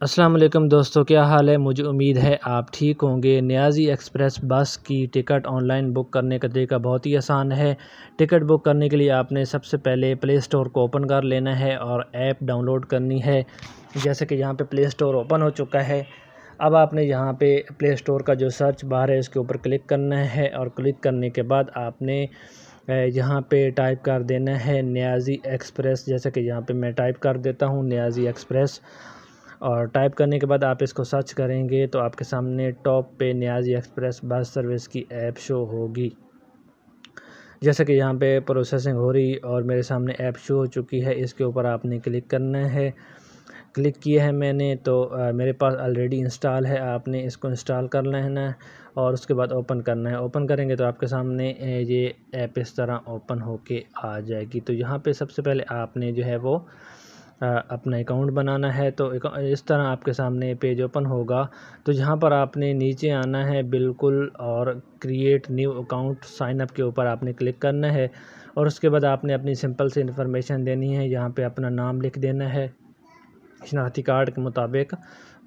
वालेकुम दोस्तों, क्या हाल है? मुझे उम्मीद है आप ठीक होंगे। न्याजी एक्सप्रेस बस की टिकट ऑनलाइन बुक करने का तरीका बहुत ही आसान है। टिकट बुक करने के लिए आपने सबसे पहले प्ले स्टोर को ओपन कर लेना है और ऐप डाउनलोड करनी है। जैसे कि यहाँ पे प्ले स्टोर ओपन हो चुका है। अब आपने यहाँ पे प्ले स्टोर का जो सर्च बार है, उसके ऊपर क्लिक करना है और क्लिक करने के बाद आपने यहाँ पे टाइप कर देना है न्याजी एक्सप्रेस। जैसे कि यहाँ पे मैं टाइप कर देता हूँ न्याजी एक्सप्रेस। और टाइप करने के बाद आप इसको सर्च करेंगे तो आपके सामने टॉप पे न्याजी एक्सप्रेस बस सर्विस की ऐप शो होगी। जैसा कि यहाँ पे प्रोसेसिंग हो रही और मेरे सामने ऐप शो हो चुकी है, इसके ऊपर आपने क्लिक करना है। क्लिक किया है मैंने तो मेरे पास ऑलरेडी इंस्टॉल है, आपने इसको इंस्टॉल कर लेना है और उसके बाद ओपन करना है। ओपन करेंगे तो आपके सामने ये ऐप इस तरह ओपन होके आ जाएगी। तो यहाँ पे सबसे पहले आपने जो है वो अपना अकाउंट बनाना है तो इस तरह आपके सामने पेज ओपन होगा। तो जहाँ पर आपने नीचे आना है, बिल्कुल और create new account sign up के ऊपर आपने क्लिक करना है और उसके बाद आपने अपनी सिंपल सी इन्फॉर्मेशन देनी है, यहाँ पे अपना नाम लिख देना है। शनाख्ती कार्ड के मुताबिक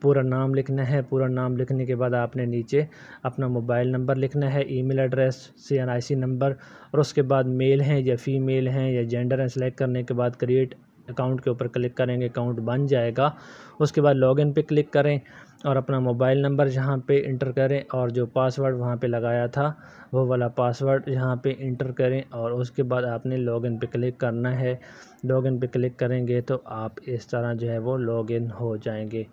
पूरा नाम लिखना है, पूरा नाम लिखने के बाद आपने नीचे अपना मोबाइल नंबर लिखना है, email address C N I C number और उसके बाद मेल हैं या फीमेल हैं या जेंडर हैं सेलेक्ट करने के बाद क्रिएट अकाउंट के ऊपर क्लिक करेंगे, अकाउंट बन जाएगा। उसके बाद लॉगिन पे क्लिक करें और अपना मोबाइल नंबर जहाँ पे इंटर करें और जो पासवर्ड वहाँ पे लगाया था, वो वाला पासवर्ड यहाँ पे इंटर करें और उसके बाद आपने लॉगिन पे क्लिक करना है। लॉगिन पे क्लिक करेंगे तो आप इस तरह जो है वो लॉगिन हो जाएँगे।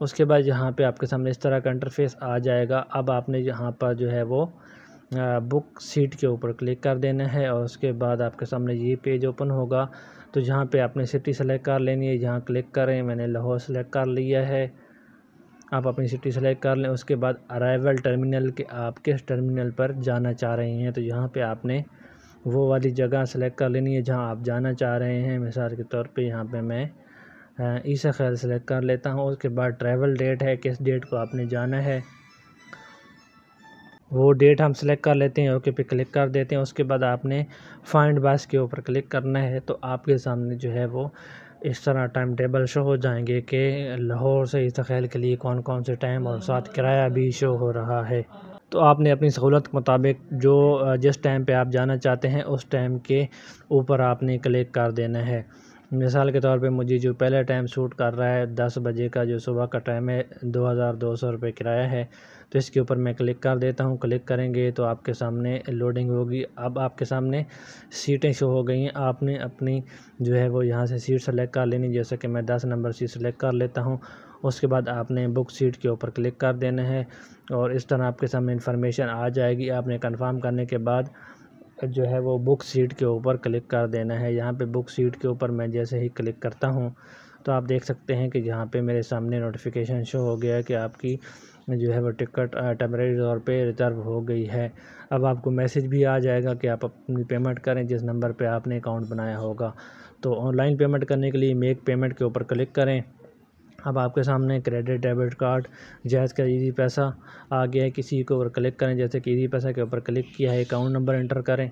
उसके बाद यहाँ पे आपके सामने इस तरह का इंटरफेस आ जाएगा। अब आपने यहाँ पर जो है वो बुक सीट के ऊपर क्लिक कर देना है और उसके बाद आपके सामने ये पेज ओपन होगा। तो जहाँ पे आपने सिटी सेलेक्ट कर लेनी है, जहाँ क्लिक करें, मैंने लाहौर सेलेक्ट कर लिया है। आप अपनी सिटी सेलेक्ट कर लें, उसके बाद अराइवल टर्मिनल के आप किस टर्मिनल पर जाना चाह रहे हैं। तो यहाँ पे आपने वो वाली जगह सेलेक्ट कर लेनी है, जहाँ आप जाना चाह रहे हैं। मिसाल के तौर पे यहाँ पे मैं ईसा खैर सेलेक्ट कर लेता हूँ। उसके बाद ट्रैवल डेट है, किस डेट को आपने जाना है। वो डेट हम सेलेक्ट कर लेते हैं ओके पे क्लिक कर देते हैं, उसके बाद आपने फाइंड बास के ऊपर क्लिक करना है तो आपके सामने जो है वो इस तरह टाइम टेबल शो हो जाएँगे कि लाहौर से इस्तखैल के लिए कौन कौन से टाइम और साथ किराया भी शो हो रहा है। तो आपने अपनी सहूलत के मुताबिक जो, जिस टाइम पे आप जाना चाहते हैं, उस टाइम के ऊपर आपने क्लिक कर देना है। मिसाल के तौर पे मुझे जो पहला टाइम सूट कर रहा है दस बजे का, जो सुबह का टाइम है, दो हज़ार दो सौ रुपये किराया है। तो इसके ऊपर मैं क्लिक कर देता हूँ। क्लिक करेंगे तो आपके सामने लोडिंग होगी। अब आपके सामने सीटें शो हो गई हैं। आपने अपनी जो है वो यहाँ से सीट सेलेक्ट कर लेनी। जैसे कि मैं दस नंबर सीट सेलेक्ट कर लेता हूँ। उसके बाद आपने बुक सीट के ऊपर क्लिक कर देना है और इस तरह आपके सामने इन्फॉर्मेशन आ जाएगी। आपने कन्फर्म करने के बाद जो है वो बुक सीट के ऊपर क्लिक कर देना है। यहाँ पे बुक सीट के ऊपर मैं जैसे ही क्लिक करता हूँ तो आप देख सकते हैं कि यहाँ पे मेरे सामने नोटिफिकेशन शो हो गया कि आपकी जो है वो टिकट टेम्प्रेरी तौर पे रिज़र्व हो गई है। अब आपको मैसेज भी आ जाएगा कि आप अपनी पेमेंट करें जिस नंबर पे आपने अकाउंट बनाया होगा। तो ऑनलाइन पेमेंट करने के लिए मेक पेमेंट के ऊपर क्लिक करें। अब आपके सामने क्रेडिट डेबिट कार्ड जैज़ का ईजी पैसा आ गया है। किसी के ऊपर क्लिक करें, जैसे कि ईजी पैसा के ऊपर क्लिक किया है अकाउंट नंबर एंटर करें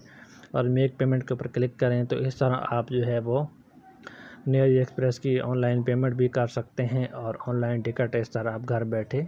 और मेक पेमेंट के ऊपर क्लिक करें तो इस तरह आप जो है वो नियर एक्सप्रेस की ऑनलाइन पेमेंट भी कर सकते हैं और ऑनलाइन टिकट इस तरह आप घर बैठे